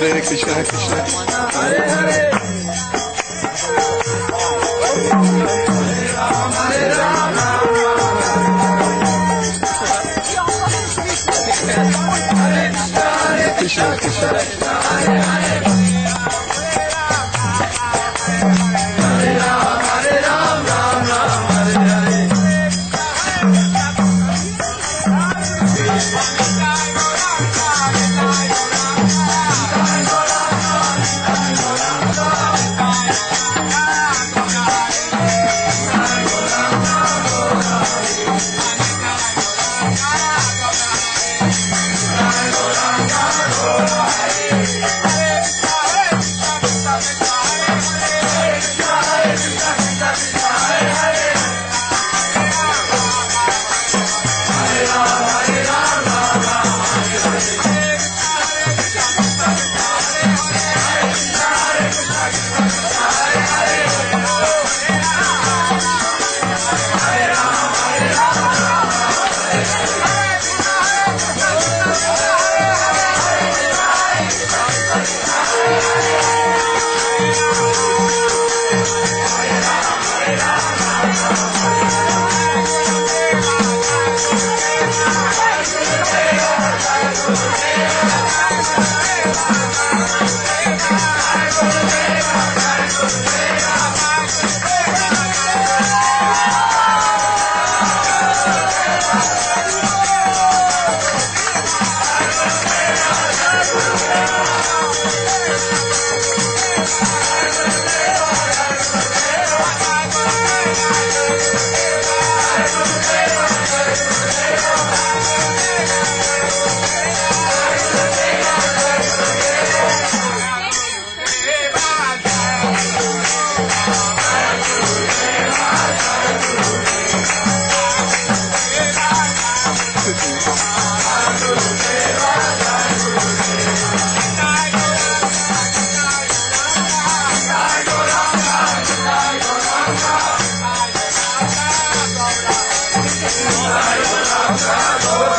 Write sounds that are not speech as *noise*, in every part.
Hare Krishna, Hare Krishna. Bravo.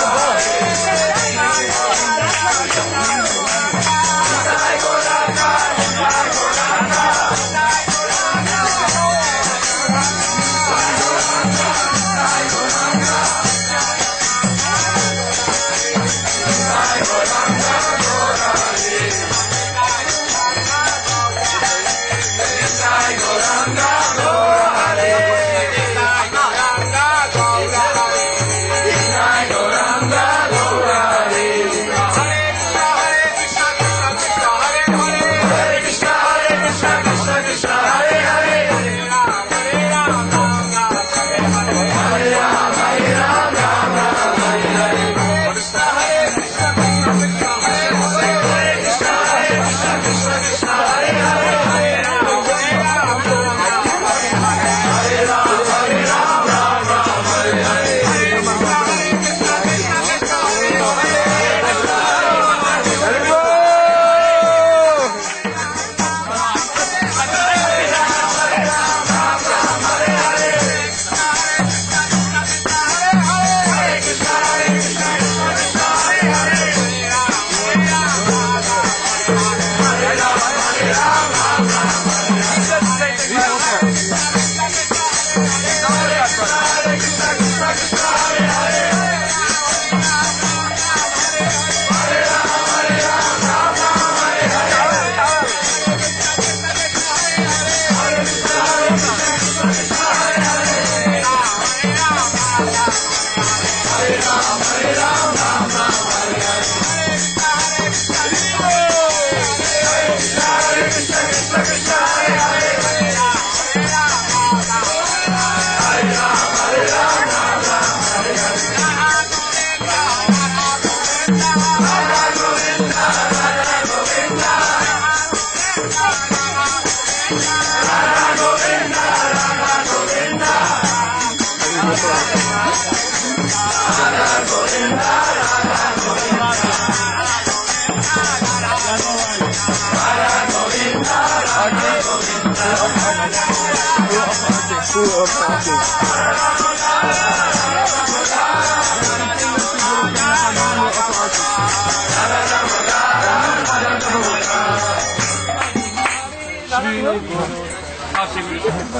full of topics.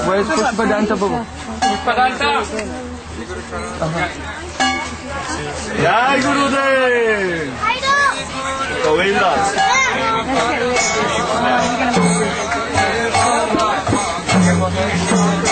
Where's Pushpadanta Babu? Pushpadanta! Jai Guru Dev! Govinda! Govinda!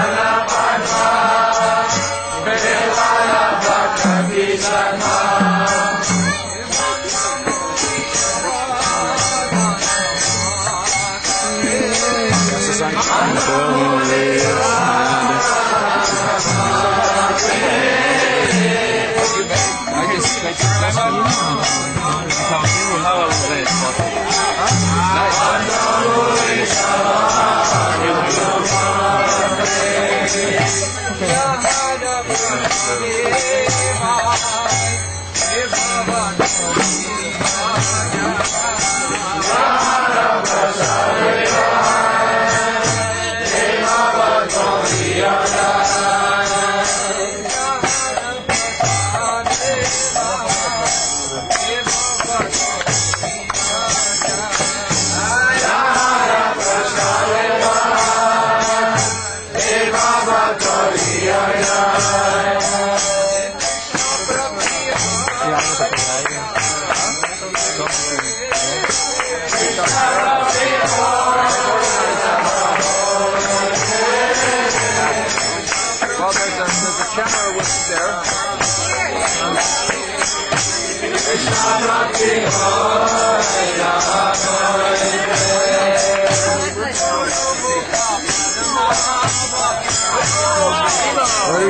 There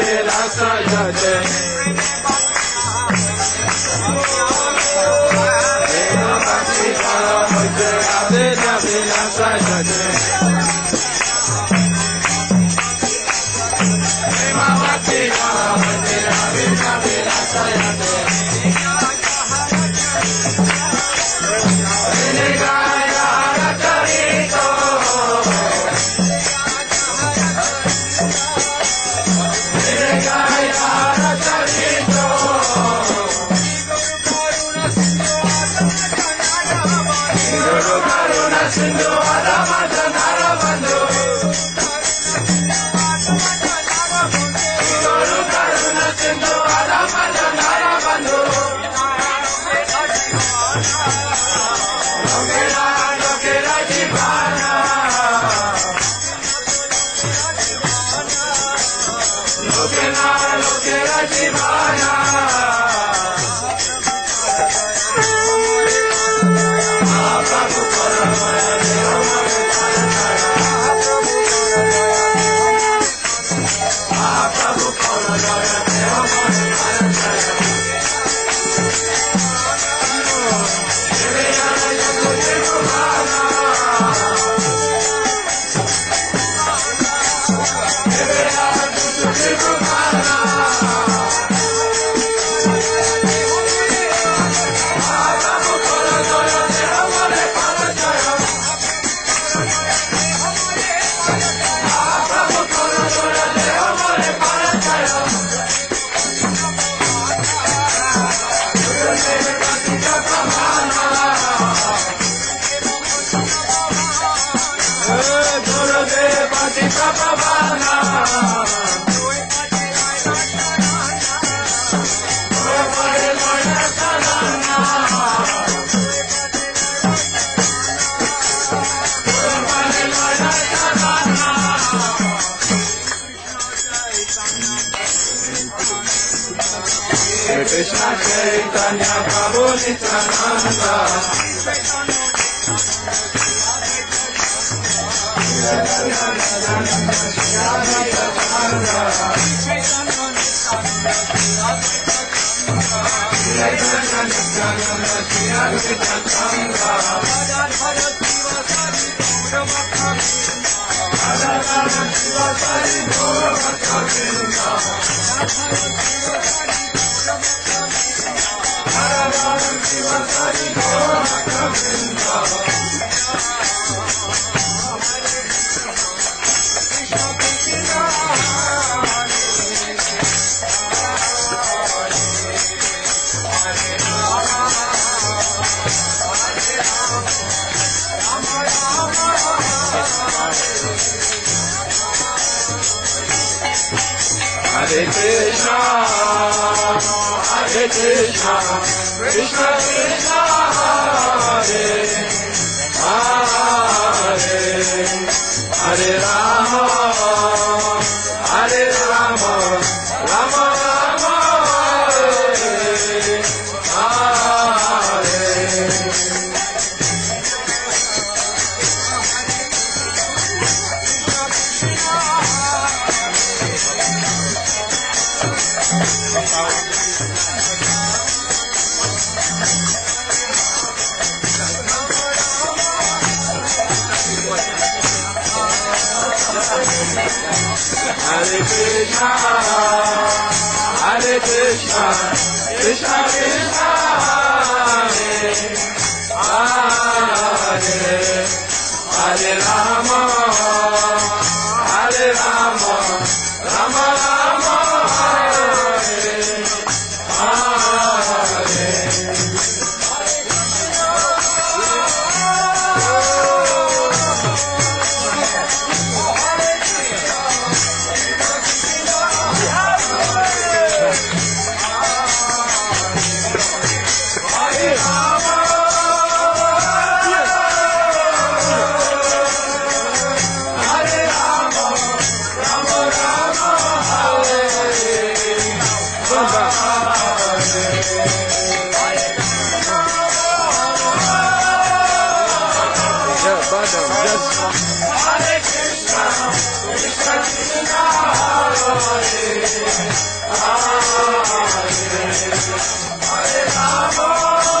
Chaitanya Prabhu Nityananda Hare Krishna, Hare Krishna, रे आरे Hare Ram Hare Hare, Hare Rama, Hare Hare Hare Rama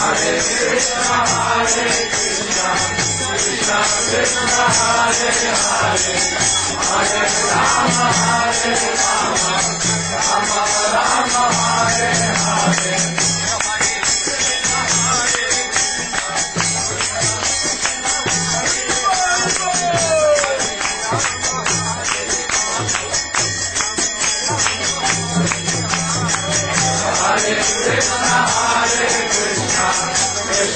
Hare Krishna, Hare Hare Hare Hare Hare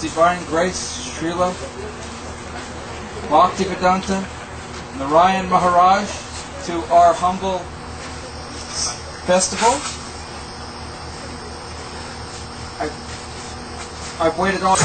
Divine grace, Srila Bhaktivedanta, Narayan Maharaj, to our humble festival. I, I've waited all.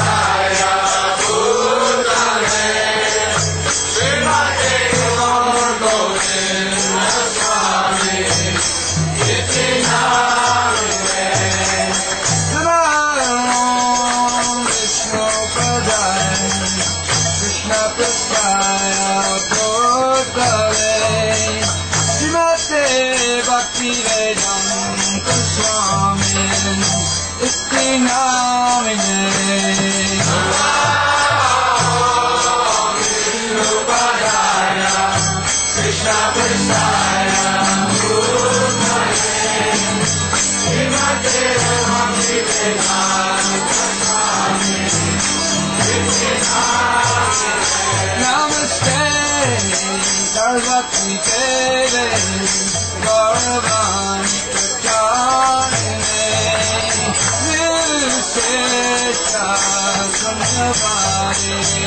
Yeah.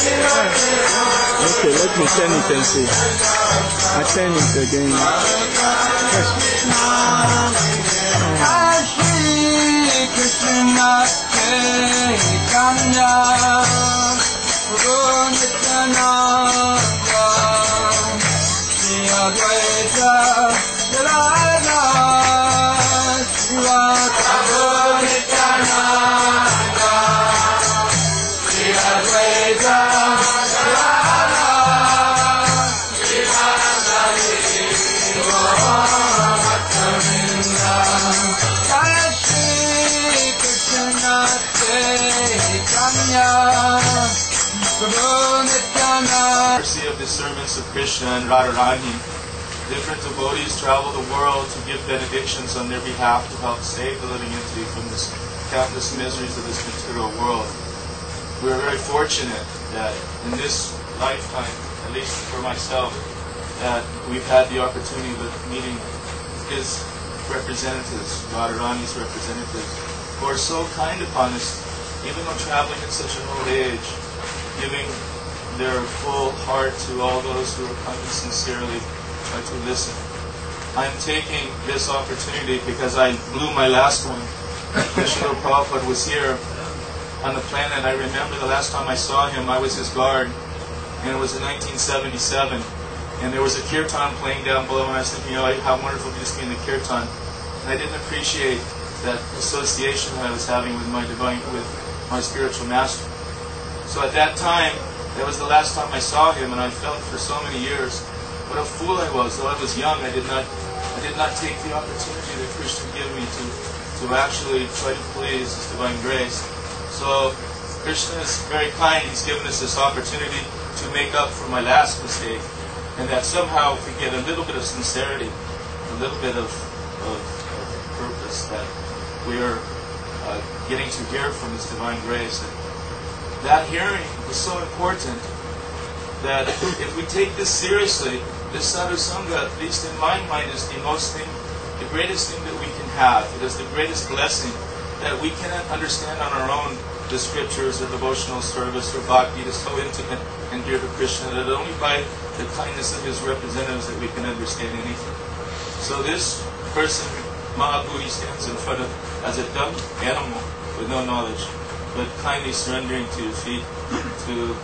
Okay, let me turn it and see. I turn it again. Shri Krishna and Radharani, different devotees travel the world to give benedictions on their behalf to help save the living entity from the countless miseries of this material world. We are very fortunate that in this lifetime, at least for myself, that we've had the opportunity of meeting his representatives, Radharani's representatives, who are so kind upon us, even though traveling at such an old age, giving their full heart to all those who are coming sincerely try to listen. I'm taking this opportunity because I blew my last one. Krishna Prabhupada was here on the planet. I remember the last time I saw him, I was his guard, and it was in 1977. And there was a kirtan playing down below, and I was thinking, oh, how wonderful to be in the kirtan. And I didn't appreciate that association that I was having with my divine, with my spiritual master. So at that time, that was the last time I saw him, and I felt for so many years what a fool I was. Though I was young, I did not, I did not take the opportunity that Krishna gave me to, to actually try to please His divine grace. So Krishna is very kind. He's given us this opportunity to make up for my last mistake, and that somehow if we get a little bit of sincerity, a little bit of, of, of purpose, that we are uh, getting to hear from His divine grace. And that hearing is so important that if we take this seriously, this sadhu sangha, at least in my mind, is the most thing, the greatest thing that we can have. It is the greatest blessing that we cannot understand on our own the scriptures or devotional service or bhakti. Is so intimate and dear to Krishna that only by the kindness of his representatives that we can understand anything. So this person, Mahabhuti, stands in front of as a dumb animal with no knowledge, but kindly surrendering to your feet to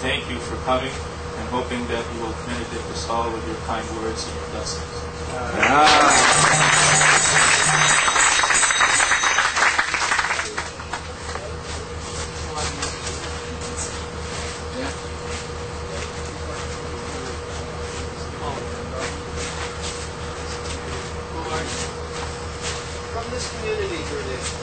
thank you for coming and hoping that you will benedict us all with your kind words and your blessings. From this community, Gurdik.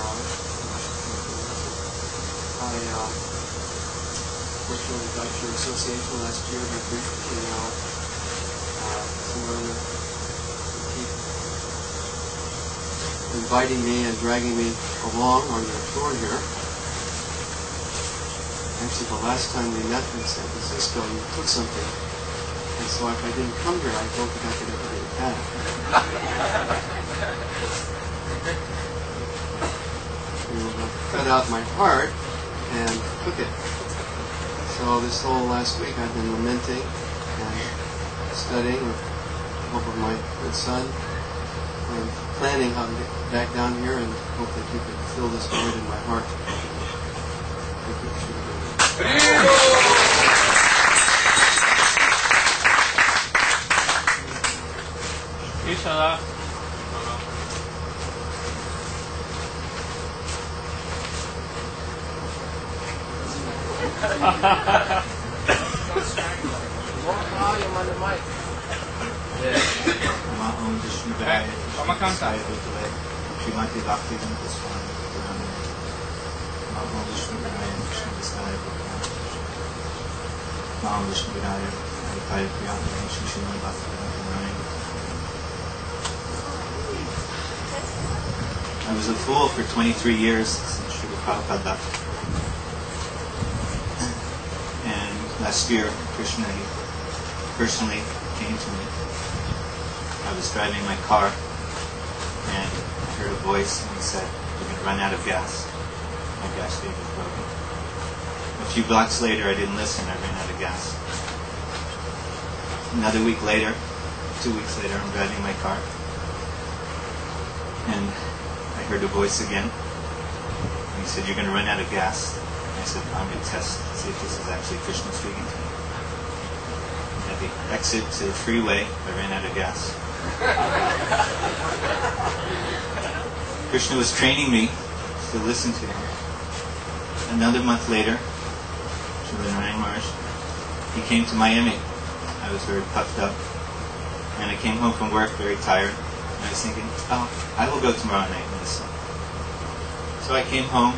You I uh, fortunately got your association last year. We briefly came now uh, Simona keep inviting me and dragging me along on your tour here. Actually, the last time we met in San Francisco, you took something. And so if I didn't come here, I don't think I could ever get it back. *laughs* You cut out my heart and cook it. So this whole last week I've been lamenting and studying with the help of my good son and planning how to get back down here and hope that you can fill this void in my heart. Thank you, Sri Guru. Krishna. Volume on the mic. Maham Vishnu Daya, Ramakanta. Sai Bhutale, Srimati Bhaktivedanta Swami Purana. Maham Vishnu Daya, Vishnu Sai Bhutale. Maham Vishnu Daya, Aditya Priyatma, Shri Srimati Bhaktivedanta Purana. I was a fool for 23 years since Srila Prabhupada left. And last year, Krishna personally came to me. I was driving my car and I heard a voice and he said, You're going to run out of gas. My gas tank is broken. A few blocks later, I didn't listen. I ran out of gas. Another week later, two weeks later, I'm driving my car and heard a voice again. And he said, You're going to run out of gas. And I said, I'm going to test, see if this is actually Krishna speaking to me. At the exit to the freeway, I ran out of gas. Krishna was training me to listen to him. Another month later, Narayan Maharaj, he came to Miami. I was very puffed up. And I came home from work very tired. And I was thinking, oh, I will go tomorrow night. So I came home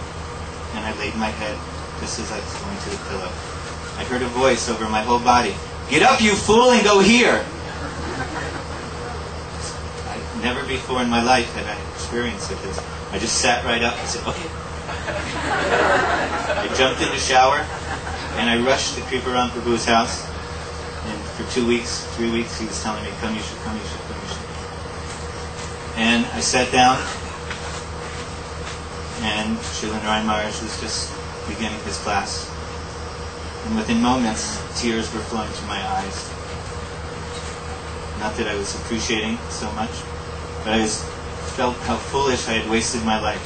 and I laid my head just as I was going to the pillow. I heard a voice over my whole body. Get up, you fool, and go here. I, never before in my life had I experienced. This. I just sat right up and said, okay. I jumped in the shower and I rushed to Kriparam Prabhu's house. And for two weeks, three weeks, he was telling me, come, you should come, you should come, you should. And I sat down and Srila Narayan was just beginning his class. And within moments, tears were flowing to my eyes. Not that I was appreciating so much, but I was, felt how foolish I had wasted my life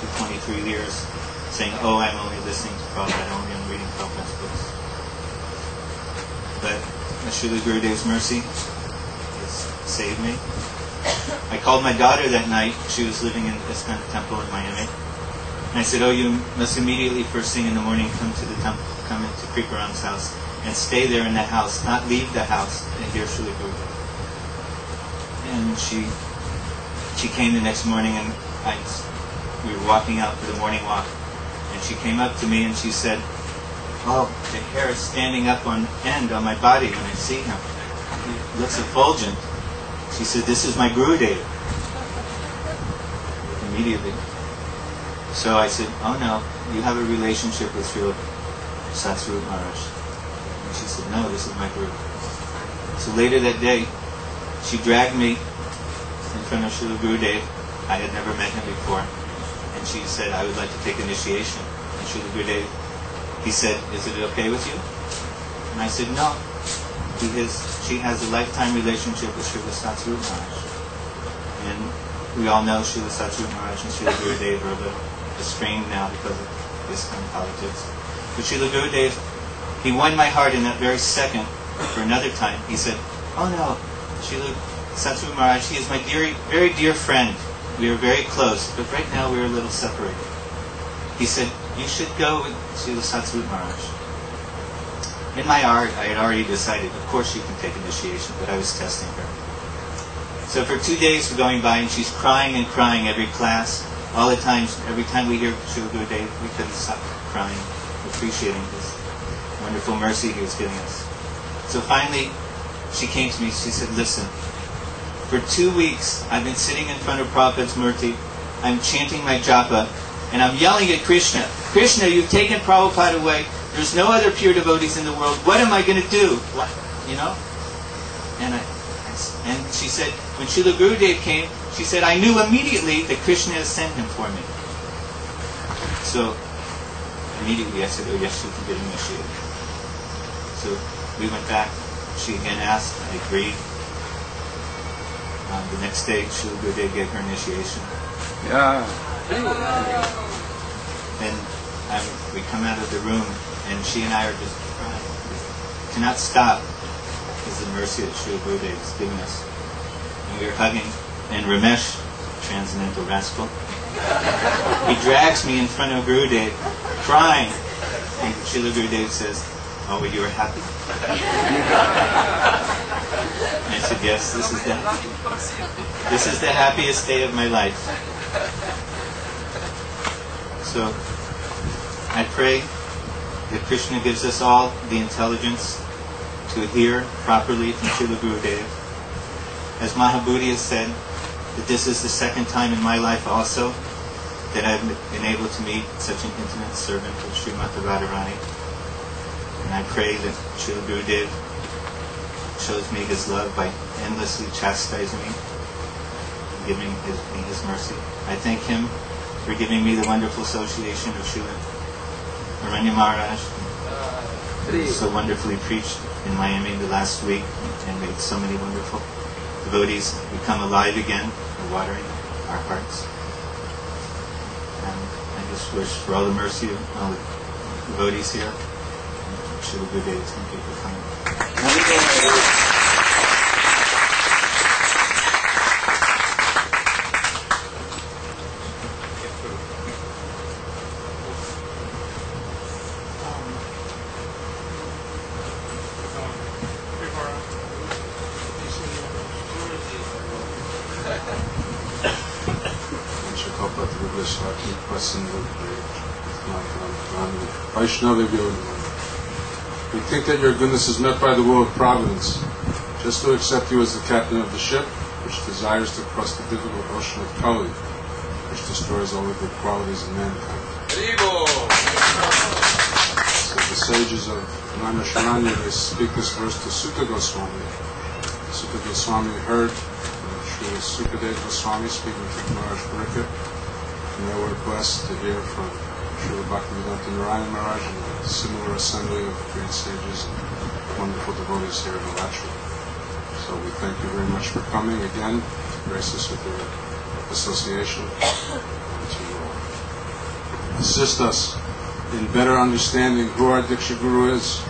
for 23 years, saying, oh, I'm only listening to Prabhupada, only I'm reading Prabhupada's books. But Srila Gurudev's mercy has saved me. I called my daughter that night. She was living in ISKCON Temple in Miami. And I said, oh, you must immediately, first thing in the morning, come to the temple, come into Kriparam's house and stay there in the house, not leave the house and hear Srila Gurudev. And she she came the next morning and I, we were walking out for the morning walk. And she came up to me and she said, oh, the hair is standing up on end on my body when I see him. He looks effulgent. She said, this is my guru Gurudev. Immediately. So I said, oh no, you have a relationship with Srila Satsvarup Maharaj. And she said, no, this is my Guru. So later that day, she dragged me in front of Srila Gurudev. I had never met him before. And she said, I would like to take initiation. And Srila Gurudev, he said, is it okay with you? And I said, no. Has, she has a lifetime relationship with Srila Satsvarup Maharaj. And we all know Srila Satsvarup Maharaj and Srila Gurudev are a little estranged now because of this kind of politics. But Srila Gurudev, he won my heart in that very second for another time. He said, oh no, Srila Satsvarup Maharaj, he is my dear, very dear friend. We are very close, but right now we are a little separated. He said, you should go with Srila Satsvarup Maharaj. In my art, I had already decided, of course she can take initiation, but I was testing her. So for two days we're going by and she's crying and crying every class. All the time, every time we hear Srila Gurudev, we couldn't stop crying, appreciating this wonderful mercy he was giving us. So finally, she came to me, she said, listen, for two weeks I've been sitting in front of Prabhupada's murti, I'm chanting my japa, and I'm yelling at Krishna, Krishna, you've taken Prabhupada away. There's no other pure devotees in the world. What am I going to do? What, you know? And I, and she said, when Srila Gurudev came, she said, I knew immediately that Krishna has sent him for me. So immediately I said, oh yes, you can get initiated. So we went back. She again asked. I agreed. Um, the next day, Srila Gurudev gave her initiation. Yeah. Then um, we come out of the room, and she and I are just crying. Cannot stop is the mercy that Srila Gurudev has given us. And we are hugging, and Ramesh, transcendental rascal, he drags me in front of Gurudev, crying. And Srila Gurudev says, Oh, you are happy? And I said, Yes, this is the this is the happiest day of my life. So I pray that Krishna gives us all the intelligence to hear properly from Srila Gurudev. As Mahabodhi has said, that this is the second time in my life also that I've been able to meet such an intimate servant of Srimati Radharani. And I pray that Srila Gurudev shows me his love by endlessly chastising me, and giving his, me his mercy. I thank him for giving me the wonderful association of Srila Aranya Maharaj, so wonderfully preached in Miami the last week and made so many wonderful devotees become alive again, for watering our hearts. And I just wish for all the mercy of all the devotees here. Srila Gurudev, thank you for coming. Vaishnava We think that your goodness is met by the will of providence, just to accept you as the captain of the ship, which desires to cross the difficult ocean of Kali, which destroys all the good qualities in mankind. So the sages of Naimisharanya, they speak this verse to Suta Goswami. Suta Goswami heard from Srila Sukadev Goswami speaking to Maharaj and they were blessed to hear from Bhaktivedanta Narayana Maharaj and a similar assembly of great sages and wonderful devotees here in Alachua. So we thank you very much for coming again to grace us with your association to uh, assist us in better understanding who our Diksha Guru is,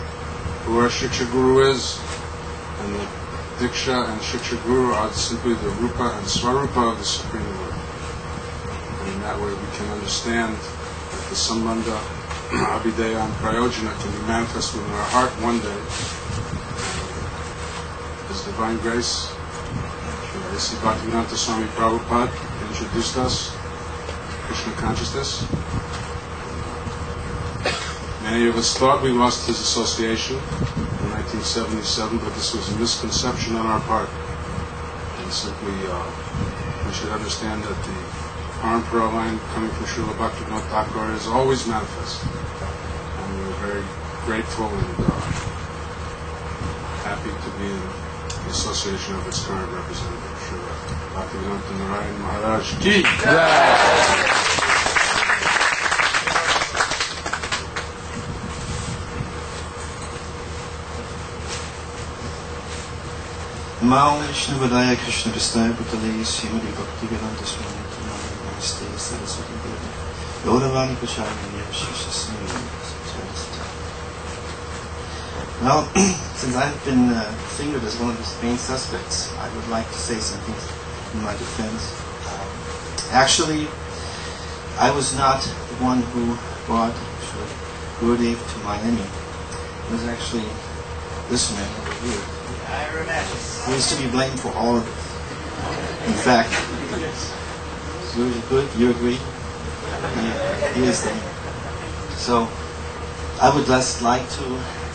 who our Shiksha Guru is, and the Diksha and Shiksha Guru are simply the Rupa and Swarupa of the Supreme Lord. And in that way we can understand the Sambandha, *clears throat* Abhideya, and Prayojana can be manifest within our heart one day. His divine grace, A.C. Bhaktivedanta Swami Prabhupada introduced us to Krishna consciousness. Many of us thought we lost his association in 1977, but this was a misconception on our part. And simply, uh, we should understand that the Parampara line coming from Srila Bhaktivinoda Thakur is always manifest. And we're very grateful and uh, happy to be in the association of its current representative, Srila Bhaktivedanta Narayan Maharaj Ki. Mao Vishnu Vadaya Krishna Vistaya Bhutale Srimati Bhakti Vedanta Swami Namaste Saraswati Devi Gauravani Pacharani Shisha Well, since I've been uh, fingered as one of the main suspects, I would like to say something in my defense. Um, actually, I was not the one who brought Gurudev to Miami. It was actually this man over here. He is to be blamed for all of it. In fact, *laughs* you good? You agree? He, he is the So, I would just like to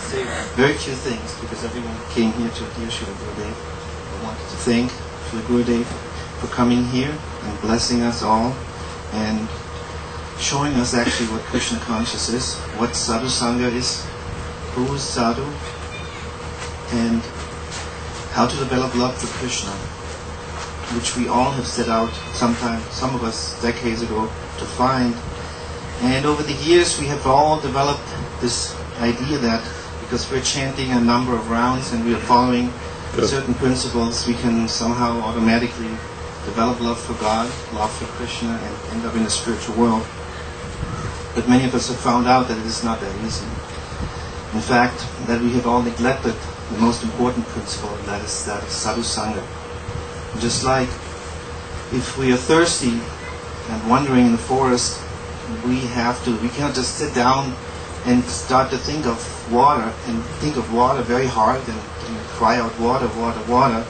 say very few things because everyone came here to dear Srila Gurudev. I wanted to thank Srila Gurudev for coming here and blessing us all. And showing us actually what Krishna consciousness is, what sadhu sangha is, who is sadhu, and how to develop love for Krishna, which we all have set out sometime, some of us decades ago, to find. And over the years, we have all developed this idea that because we're chanting a number of rounds and we are following certain principles, we can somehow automatically develop love for God, love for Krishna, and end up in a spiritual world. But many of us have found out that it is not that easy. In fact, that we have all neglected the most important principle, and that is that of sadhu sangha. Just like if we are thirsty and wandering in the forest, we have to, we cannot just sit down and start to think of water and think of water very hard and, and cry out water, water, water,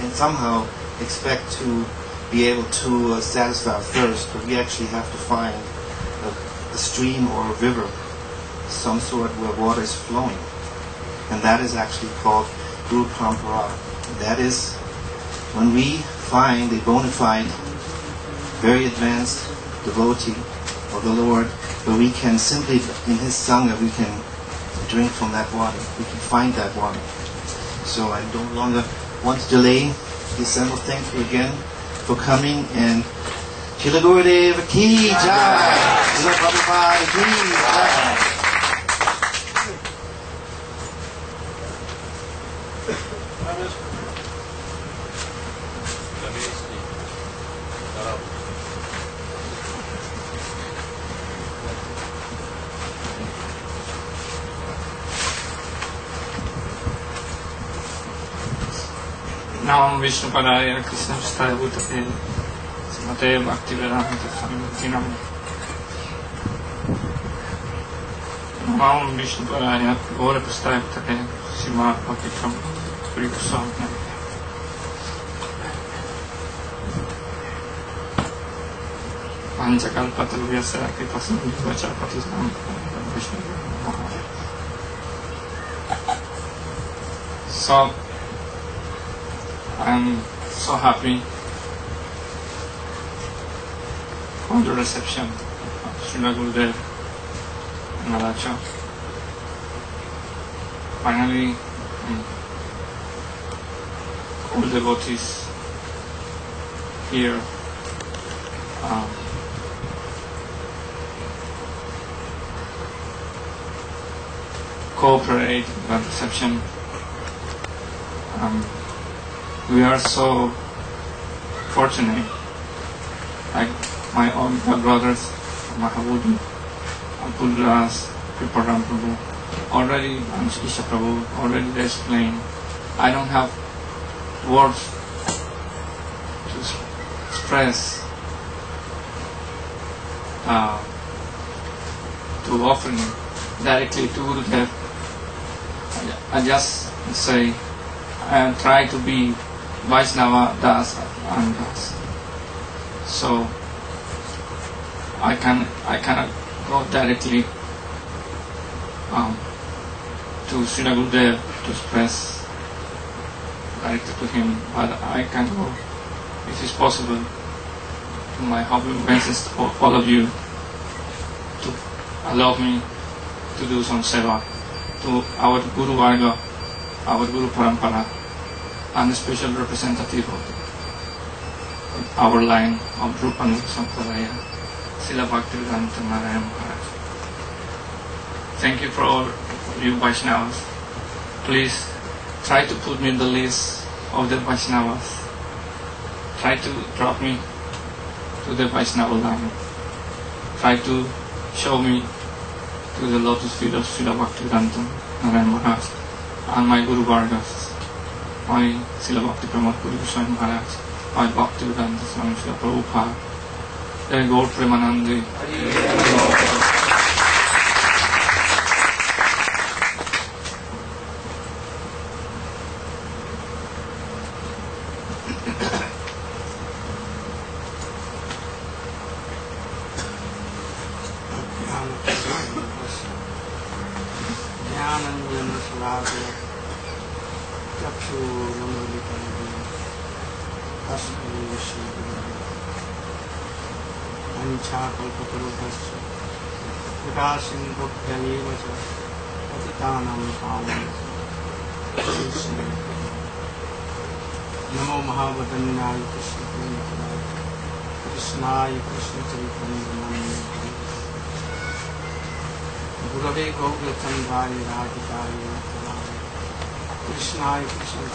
and somehow expect to be able to uh, satisfy our thirst, but we actually have to find a, a stream or a river, some sort where water is flowing. And that is actually called Guru Parampara. That is when we find a bona fide, very advanced devotee of the Lord, where we can simply, in his Sangha, we can drink from that water. We can find that water. So I no longer want to delay the assembled. Thank you again for coming and Srila Gurudev Ki Jai! Srila Prabhupada Ki Jai! mucho para el cristiano está de vuelta que se mate activeramente finalmente. Малко биш добра, я говоря представих така, си малко опитвам прикусвам. Панчакалпата любя се, а каква съм вачапата знам, беше. So, I'm so happy for the reception of Srila Gurudev and Nalacha. Finally, um, all devotees here um, cooperate with reception. We are so fortunate. Like my own brothers, Mahabuddha, Abdullas, Kriparam Prabhu, already, and Isha Prabhu, already they explained. I don't have words to express uh, to offering directly to Gurudev. I just say and try to be Vaishnava Das and Das. So I can I cannot go directly um, to Srila to express directly to him, but I can go if it's possible to my humble message to all of you to allow me to do some seva to our Guru Varga our Guru Parampara and a special representative of our line of Rupanuga Sampradaya, Srila Bhaktivedanta Narayana Maharaj. Thank you for all you Vaishnavas. Please try to put me in the list of the Vaishnavas. Try to drop me to the Vaishnava line. Try to show me to the lotus feet of Srila Bhaktivedanta Narayana Maharaj and my Guru Vargas, my Srila Bhakti Pramod Puri Goswami Maharaj, my Bhakti Vedanta Swami Srila Prabhupada, the Gaur Premanandi. Radhe Govindaye Radhikaye Krishnaye Krishna.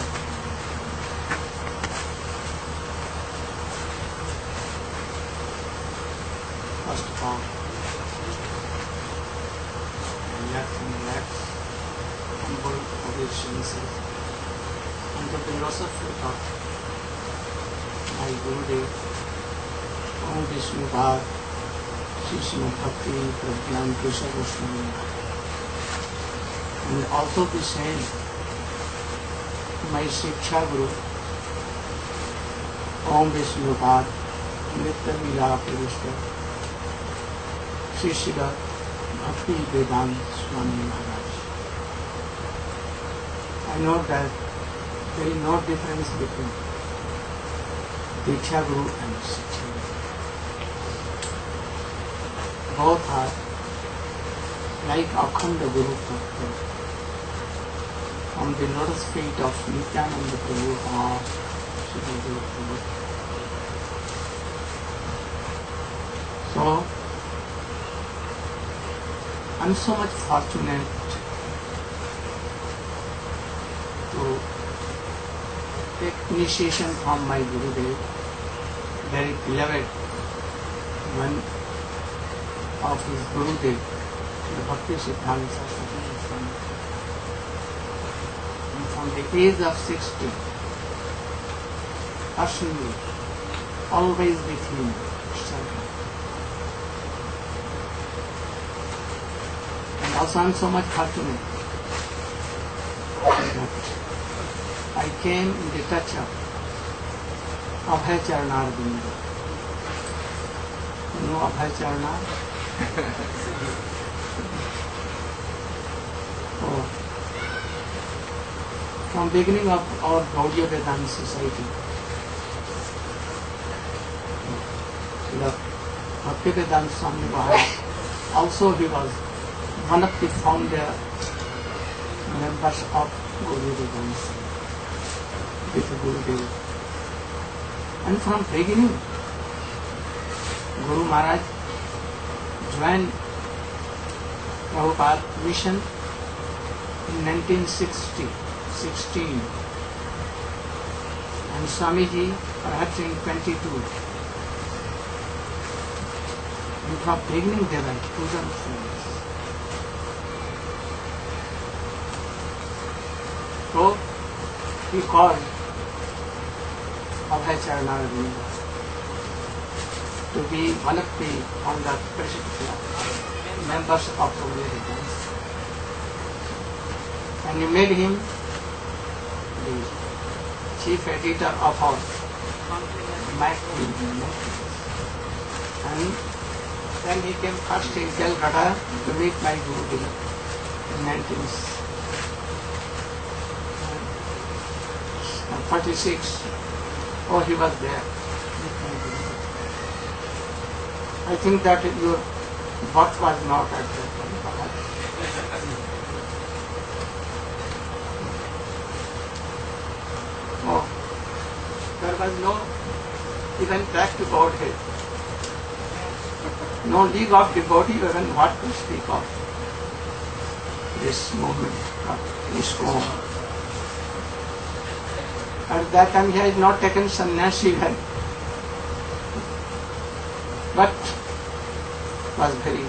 First of all, left and left, humble obeisances, and the philosophy of my Gurudev, Om Vishnu Bhag, Shishma Bhakti Pragyan Krishna Goswami. And also the same, my Shiksha Guru, Om Vishnu Bhatt, Nitya Mila Purushka, Sri Srila Bhakti Vedant Swami Maharaj. I know that there is no difference between Diksha Guru and Shiksha Guru. Both are like Akhanda Guru Tattva from the lotus feet of Nityananda or Prabhu. So, I'm so much fortunate to take initiation from my Gurudev, very beloved one of his Gurudev, the Bhakti Siddhanta Age of 60, personally, always with him. And also I'm so much fortunate I came in the touch of Abhay Charanar Bindu. You know Abhay Charanar? *laughs* From beginning of our Gaudiya Vedanta Society, the Bhakti Vedanta Swami Maharaj, also he was one of the founder members of Gaudiya Vedanta with Gurudev. And from beginning, Guru Maharaj joined Prabhupada mission in 1960, 16. And Swamiji perhaps in 22. And from beginning they were chosen friends. So he called Abhay Charanaravinda to be one of the on founder members of the Vedas. And he made him the chief editor of our magazine. And then he came first in Calcutta to meet my Guru in 1946. Oh, he was there. I think that your birth was not at that time, perhaps. Oh, there was no even back to Godhead. No league of devotee even what to speak of this movement of ISKCON. At that time he had not taken sannyas even, but was very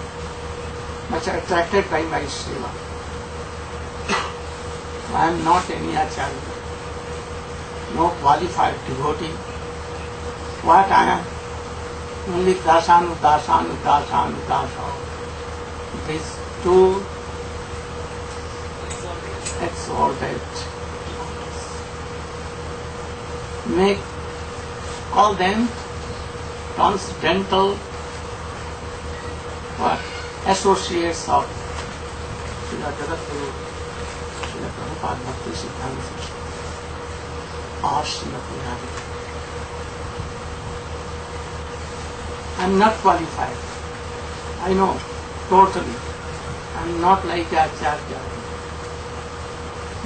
much attracted by my seva. I am not any acharya, no qualified devotee. What I am? Only dasanu, dasanu, dasanu, dasa. These two exalted make call them transcendental what associates of Srila Jagadguru, Srila Prabhupada Bhakti Siddhanta Or Srila Pujari. I'm not qualified. I know, totally. I'm not like Acharya.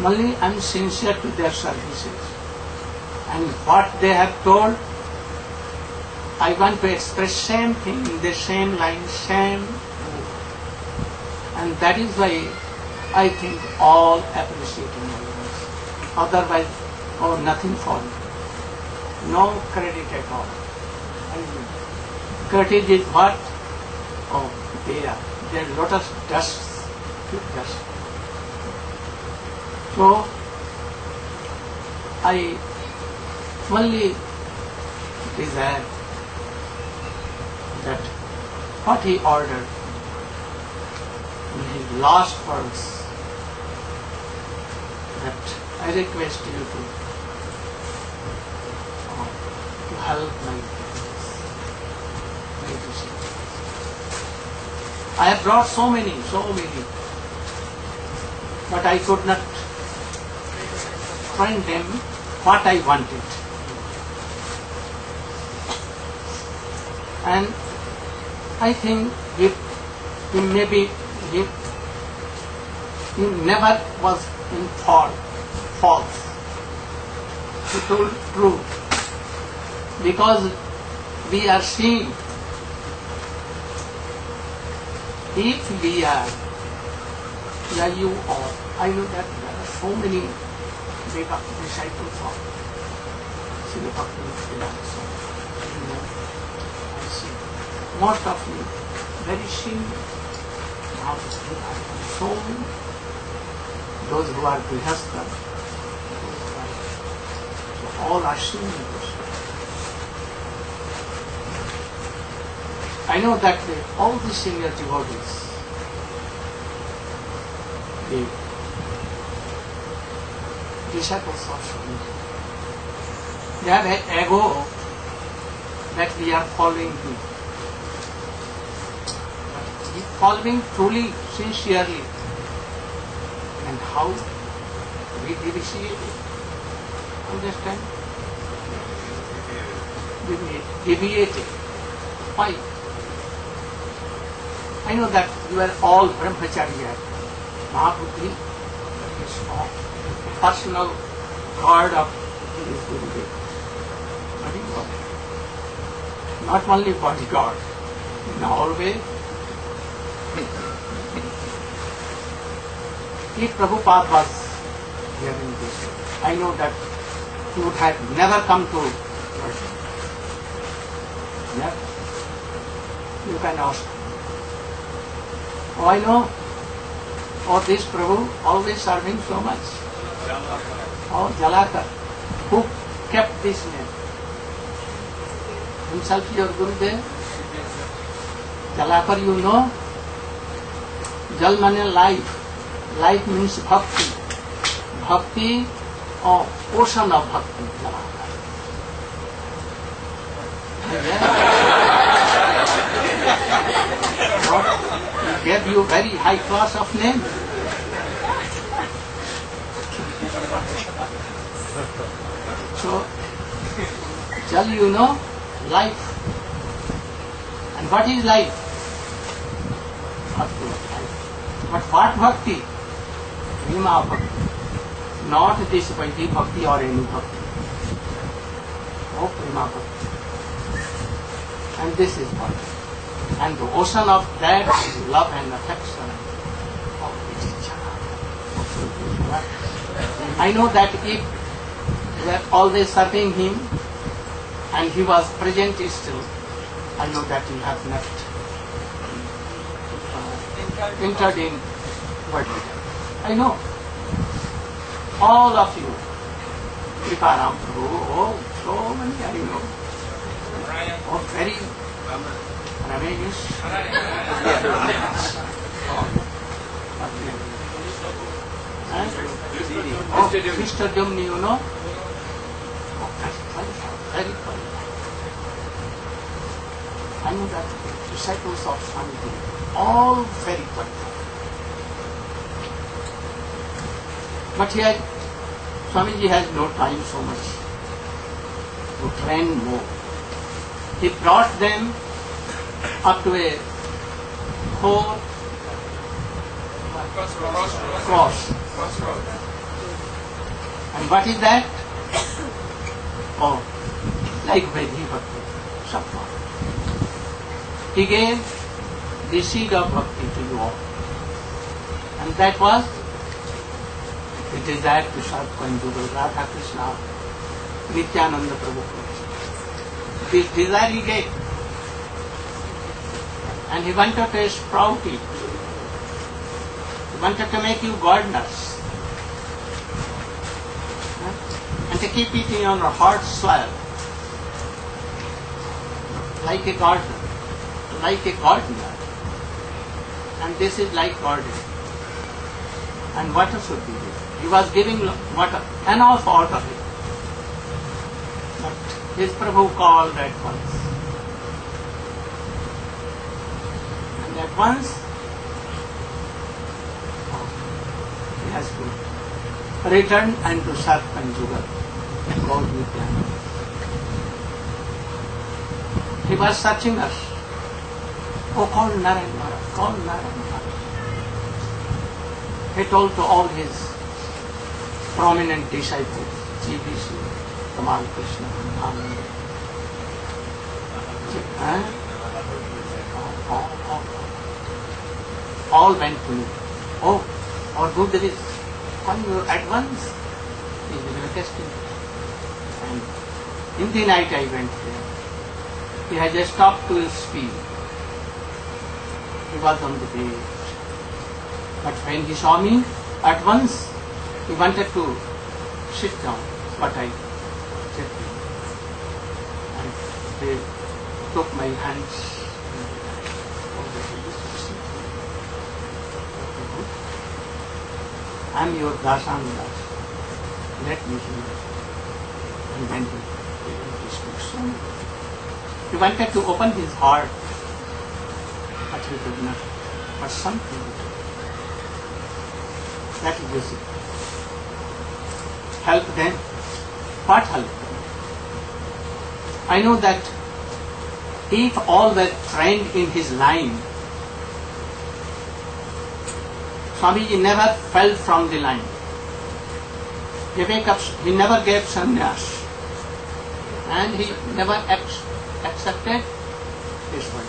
Only I'm sincere to their services. And what they have told, I want to express same thing in the same line, same. And that is why I think all appreciating my. Otherwise, oh, nothing for me. No credit at all. Credit is what? Oh, they are. Their lotus dust. dust. So, I only desire that what he ordered in his last words that I request you to, uh, help my my. I have brought so many, so many, but I could not find them what I wanted. And I think if he maybe he, he never was in fault, false. He told truth. Because we are seeing if we are, yeah, you are, I know that there are so many big disciples of Srila Bhaktivedanta I see most of you very senior. Now so. Those who are grihastha, so all are seniors. I know that all the senior devotees, the disciples of Swami, they have an ego that we are following him. But following truly, sincerely, and how we deviate it, understand? Deviate, deviate. Why? I know that you are all brahmacharya, is all personal guard of his Gurudev. Bodyguard. Not only bodyguard, in our way. *laughs* If Prabhupada was hearing this, I know that he would have never come to Lord. Never. You can ask. Oh, I know. Oh, this Prabhu always serving so much. Oh, Jalakar. Who kept this name? Himself your Gurudev? Jalakar you know? Jal means life. Life means bhakti. Bhakti or ocean of bhakti. Jalakar. What? Gave you very high class of name. So, tell you know, life. And what is life? But what bhakti? Prema bhakti. Not this Vaidhi bhakti or any bhakti. Oh, prema bhakti. And this is bhakti. And the ocean of that is love and affection of each other. I know that if we are always serving him and he was present still, I know that you have not uh, entered in what I know. All of you, Kriparam Prabhu, oh, so many I know. Oh, very Ah, oh, Mr. Dumni, you know? Oh, that's qualified, very qualified. I know that disciples of Swami all very qualified. But here, Swamiji has no time so much to train more. He brought them up to a four cross. And what is that? Oh, like when he Bhakti, Sattva. He gave the seed of bhakti to you all. And that was the desire to serve Kanjuru, Radha Krishna, Nityananda Prabhu. This desire he gave. And he wanted to sprout it. He wanted to make you gardeners. And to keep it in your hard soil. Like a garden. Like a gardener. And this is like garden. And water should be there. He was giving water, enough it. But his Prabhu called at once. And at once, he has to return and to serve Kanjuga, Lord Nityananda. He was searching us. Oh, call Narayan call Narayan He told to all his prominent disciples, GBC, Tamal Krishna, Anand. Huh? All, went to me. Oh, our Buddha is coming at once. He will request him. And in the night I went there. He had just stopped to his speak. He was on the bed. But when he saw me, at once he wanted to sit down, but I said they took my hands. I am your Dasandas. Let me hear. And then he slowly. He wanted to open his heart, but he could not. But something that was it. Help them. What help them? I know that if all were trained in his line, Swamiji never fell from the line. Up, he never gave sannyas and he never ac- accepted this one.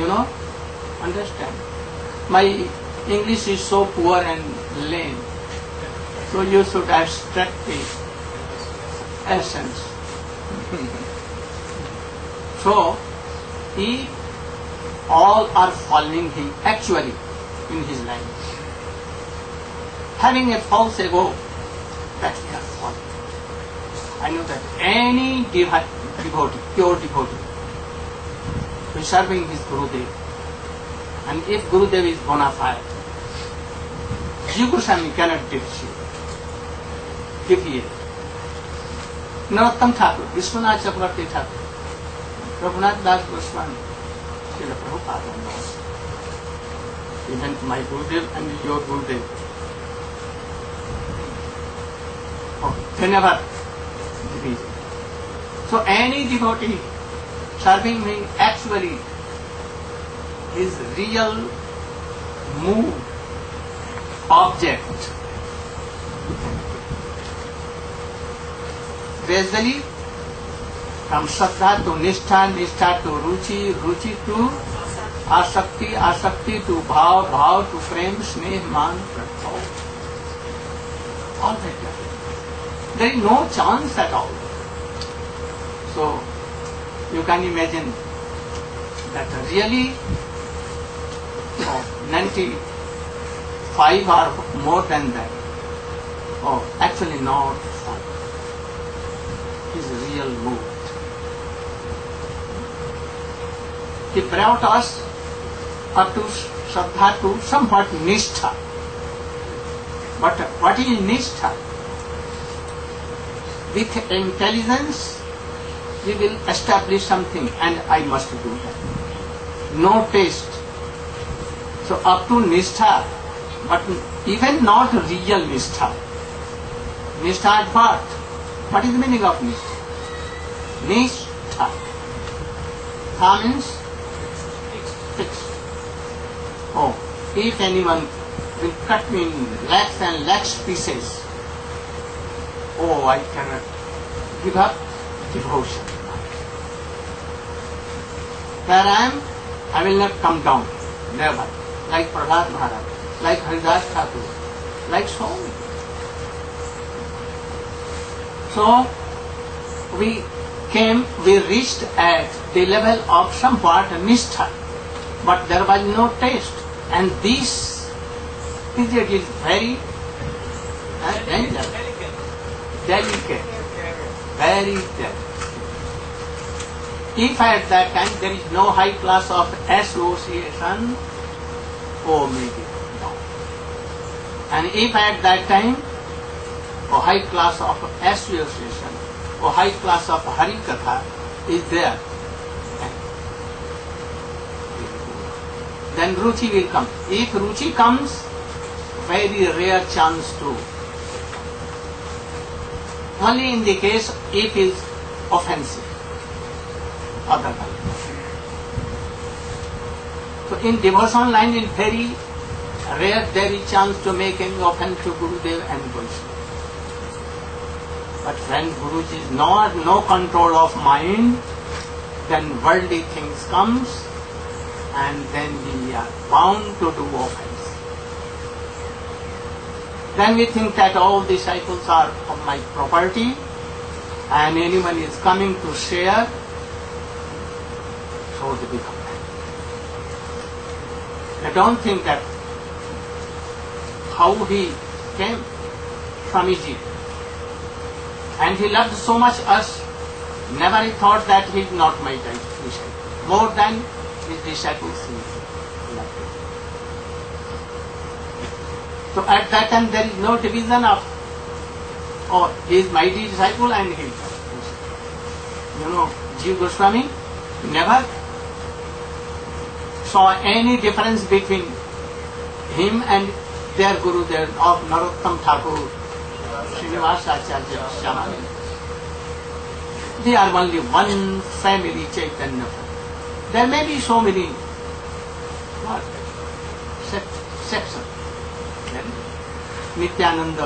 You know? Understand? My English is so poor and lame. So you should abstract the essence. *laughs* so, he all are following him actually in his line. Having a false ego that he has followed. I know that any devi- devotee, pure devotee, who is serving his Gurudev, and if Gurudev is bona fide, Jiva Goswami cannot. Deviate. Vishwanath Chakravarti Thakur, Prabhunath Das Goswami, Srila Prabhupada and all. Even my Gurudev and your Gurudev. Oh, they never divide. So any devotee serving me actually his real mood, object. Gradually, from Sattva to Nishtha, Nishtha to Ruchi, Ruchi to Asakti, Asakti to Bhav, Bhav to Prem, Sneh, Man, Pratbhav. All that happens. There is no chance at all. So, you can imagine that really oh, *laughs* 95 or more than that. Oh, actually not five. His real mood. He brought us up to Shraddha to somewhat Nishtha. But what is Nishtha? With intelligence, we will establish something and I must do that. No taste. So up to Nishtha, but even not real Nishtha. Nishtha at what? What is the meaning of Nishtha? Nishtha. Tha means fixed. Oh, if anyone will cut me in lakhs and lakhs pieces, oh, I cannot give up devotion. Where I am, I will not come down, never. Like Prahlad Maharaj, like Haridas Thakur, like so many. So, we came, we reached at the level of somewhat nistha, but there was no taste. And this period is very uh, dangerous, delicate, very delicate. If at that time there is no high class of association, oh maybe no. And if at that time a high class of association or high class of Hari Katha is there, then Ruchi will come. If Ruchi comes, very rare chance to. Only in the case if is offensive. Otherwise. So in devotion line is very rare there is chance to make any offense to Gurudev and Vaishnava. But when Guruji is not no control of mind, then worldly things comes and then we are bound to do offense. Then we think that all disciples are of my property and anyone is coming to share, so they become I don't think that how he came from Egypt and he loved so much us, never he thought that he is not my disciple. More than his disciples he loved him. So at that time there is no division of, oh, he is my disciple and is. You know, Jiv Goswami never saw any difference between him and their Guru, their of Narottam Thakur, Srinivas Acharya. They are only one family, Chaitanya. There may be so many what, sec- हैं नित्यानंद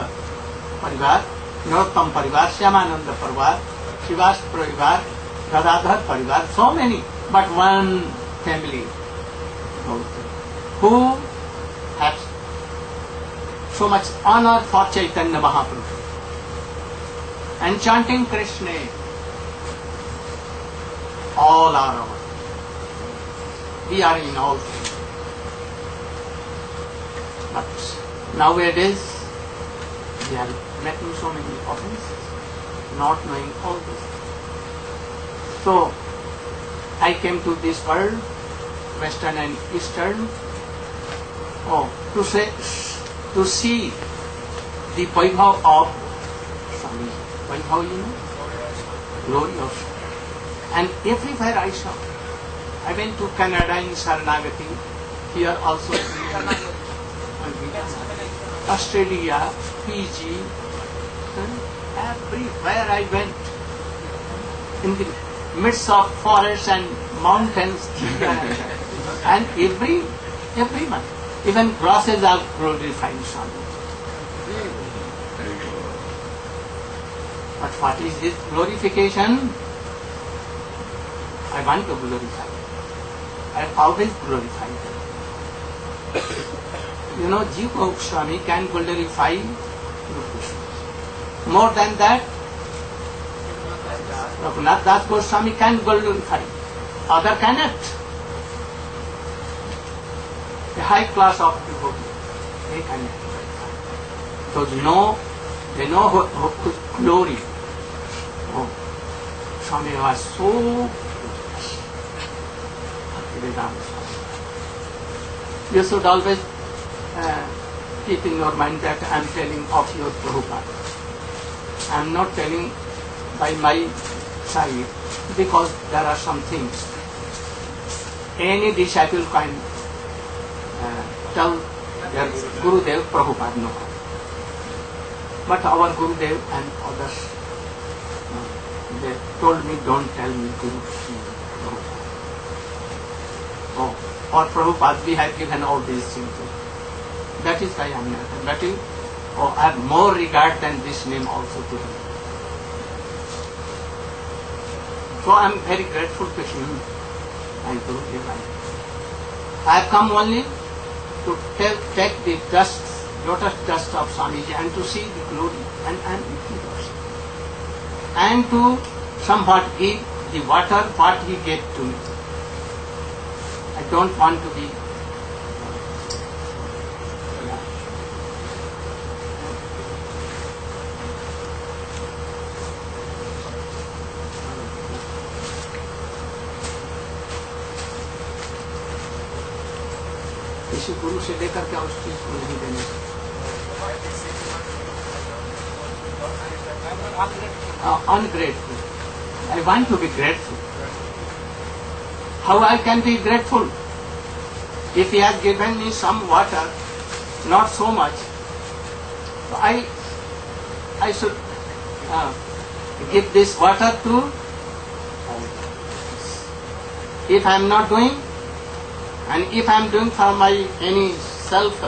परिवार, नरोत्तम परिवार, श्यामानंद परिवार, शिवास परिवार गदाधर परिवार so many but one family who so much honour for Chaitanya Mahapurush and chanting Krishna all are our we are in all thing nowadays we are making so many offenses, not knowing all this. So I came to this world, Western and Eastern, oh, to say to see the Vaibhav of Swami. Vaibhav, you know? Glory of And everywhere I saw. I went to Canada in Saranagati, here also in Australia, Fiji, everywhere I went. In the midst of forests and mountains, *laughs* and every, everyone. Even grasses are glorifying Swami. But what is this glorification? I want to glorify. I always glorify them. You know, Jiva Swami can glorify Krishna. More than that, Raghunath Das Goswami can glorify. Other cannot the high class of devotee. They can Those know, they know who, who, glory. Oh, Swami was so Swami. You should always uh, keep in your mind that I am telling of your Prabhupada. I am not telling by my side because there are some things. Any disciple can uh, tell their Gurudev Prabhupada no. But our Gurudev and others, uh, they told me don't tell me Guru Prabhupada. Oh, for Prabhupada we have given all these things. That is why I am not. That is, oh, I have more regard than this name also to him. So I am very grateful to him. I do I have come only to take, take the dust, lotus dust of Swamiji and to see the glory and, and and to somewhat give the water what he gave to me. I don't want to be किसी गुरु से लेकर के उस चीज को नहीं देने ungrateful. I want to be grateful. How I can be grateful? If he has given me some water, not so much, I I should uh, give this water to. If I am not doing, and if I am doing for my any self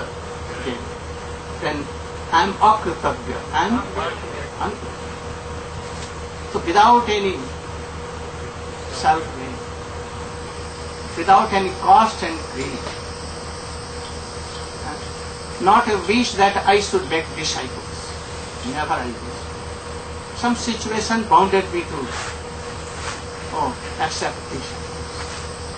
gain, then I am akritagya. I am ungrateful. So without any self gain, without any cost and greed, uh, not a wish that I should make disciples. Never I wish. Some situation bounded me to oh, accept this.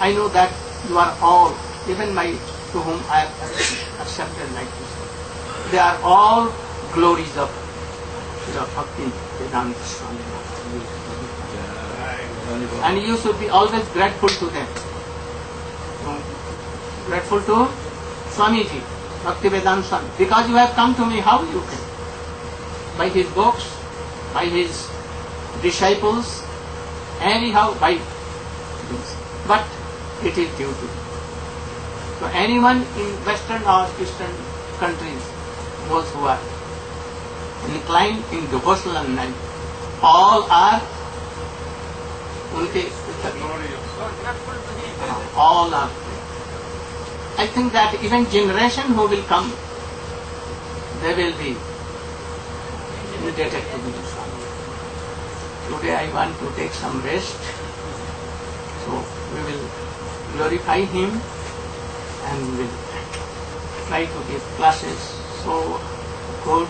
I know that you are all, even my to whom I have accepted like this, they are all glories of the Bhakti Vedanta Swami. And you should be always grateful to them. Grateful to Swamiji, Bhaktivedanta Swami. Because you have come to me, how you can? By his books, by his disciples, anyhow by this. But it is due to. So anyone in Western or Eastern countries, those who are inclined in devotional life, all are उनके all are I think that even generation who will come, they will be indebted to me. Today I want to take some rest, so we will glorify him and will try to give classes so good.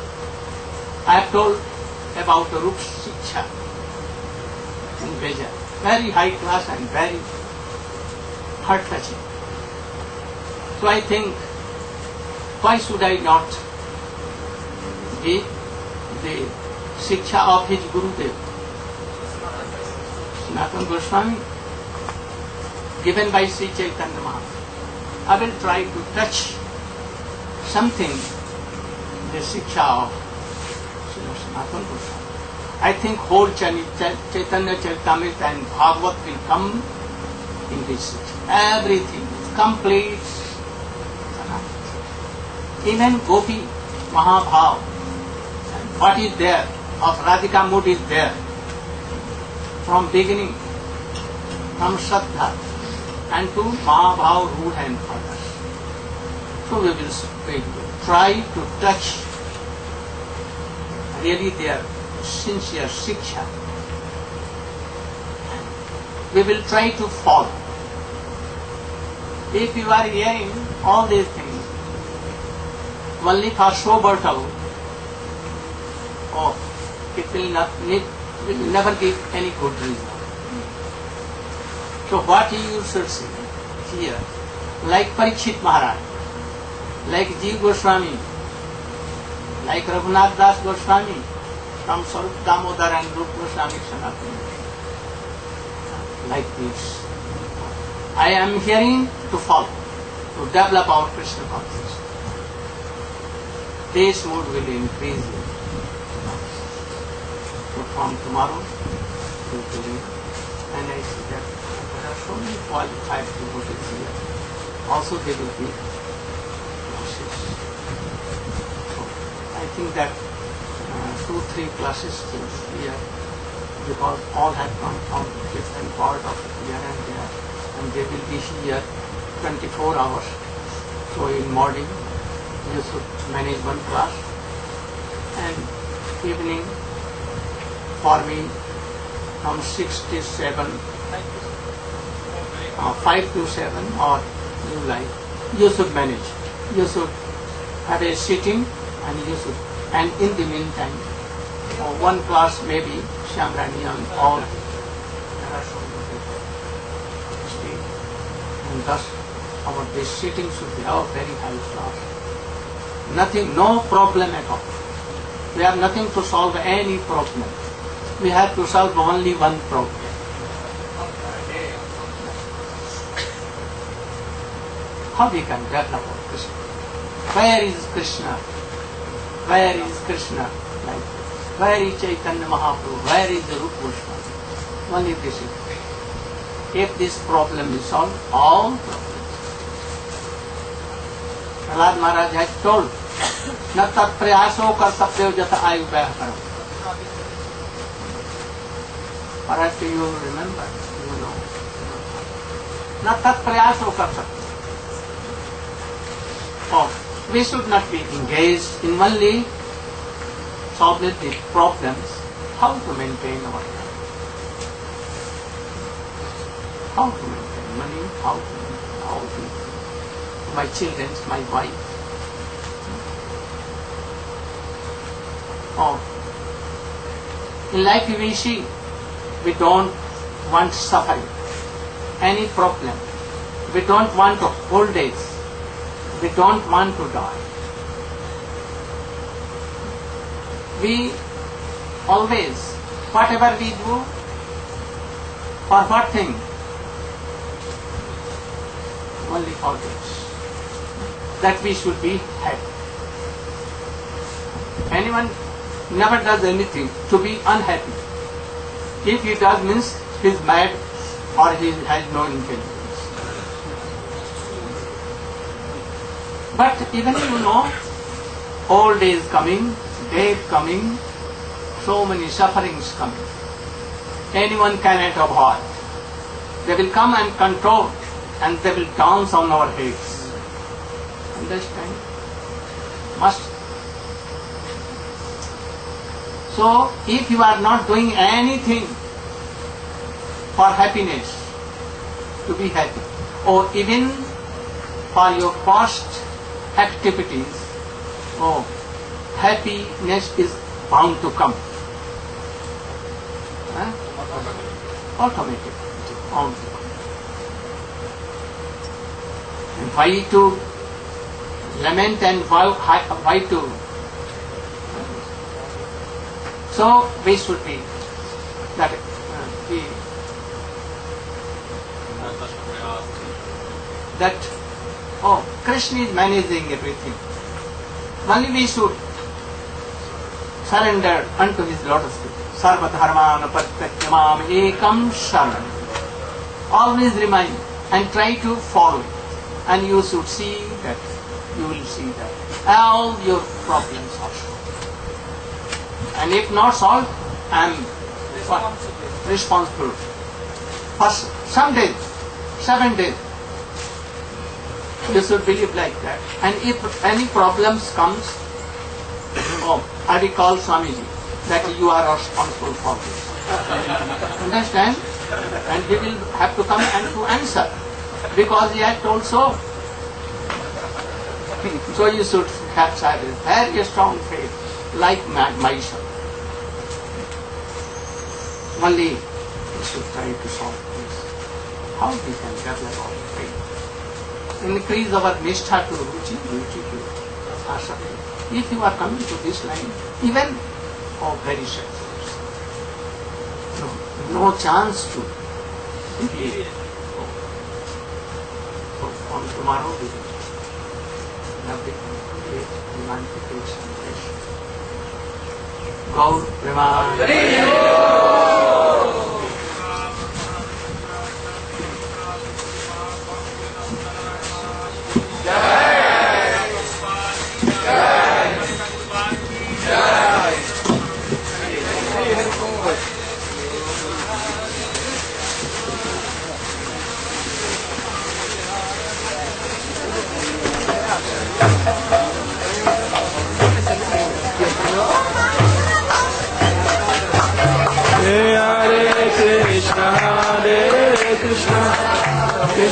I have told about Rup Shiksha in Beja. Very high class and very heart touching. So I think, why should I not give the Shiksha of his Gurudev, Sanatana Goswami, given by Sri Chaitanya Mahaprabhu. I will try to touch something, the Shiksha of Sri Sanatana Goswami. I think whole Chaitanya Charitamrita and Bhagavad will come in this. Siksha. Everything is complete. Even Gopi, Mahabhav, what is there of Radhika mood is there. From beginning, from Shraddha and to Mahabhav, root and others. So we will try to touch really their sincere shiksha. We will try to follow. If you are hearing all these things only for show battle, oh, it will not need, will never give any good result. So what you should see here, like Parikshit Maharaj, like Jeev Goswami, like Raghunath Das Goswami, from Sarup Damodar and Rup Goswami Sanatana. Like this. I am hearing to follow, to develop our Krishna consciousness. This mood will increase. you. So from tomorrow to today, and I see that many qualified devotees here. Also they will be classes. So I think that uh, two, three classes here because all have come from different part of here and there and they will be here 24 hours. So in morning you should manage one class and evening for me from 6 to 7 uh, 5 to 7 or you like you should manage. You should have a sitting and you should and in the meantime uh, one class maybe Shyamarani or and thus our this sitting should be our very high class. Nothing no problem at all. We have nothing to solve any problem. We have to solve only one problem how we can develop our Krishna. Where is Krishna? Where is Krishna? Like where is Chaitanya Mahaprabhu? Where is the Goswami? Only this is. If this problem is solved, all problems. Prahlad Maharaj had told, न तत्प्रयासो कर हो जत आयु व्यय करो you remember, you know. न तत्प्रयासो कर सकते we should not be engaged in only solving the problems, how to maintain our life. How to maintain money, how to how to my children, my wife. Or in life we see we don't want suffering, any problem. We don't want old age we don't want to die. We always, whatever we do, for what thing? Only for this. That we should be happy. Anyone never does anything to be unhappy. If he does means he is mad or he has no intelligence. But even you know, old age coming, death coming, so many sufferings coming. Anyone cannot avoid. They will come and control and they will dance on our heads. Understand? Must. So, if you are not doing anything for happiness, to be happy, or even for your past activities, oh, happiness is bound to come. Huh? Automatic. Bound. And why to lament and why, to? So we should be that uh, that oh Krishna is managing everything. Only we should surrender unto his lotus feet. Sarva dharman patyamam ekam sharan. Always remind and try to follow it. And you should see that, you will see that all your problems are solved. And if not solved, I am what? responsible. For some days, seven days, you should believe like that. And if any problems comes, oh, I will call Swamiji that you are responsible for this. Understand? And he will have to come and to answer because he had told so. so you should have silence, very strong faith, like my, myself. Only you should try to solve this. How we can develop faith? Increase our nishtha to ruchi, ruchi to. If you are coming to this line, even oh, very success. No, no chance to be. So oh. from oh, tomorrow we will have the complete emancipation. Gaur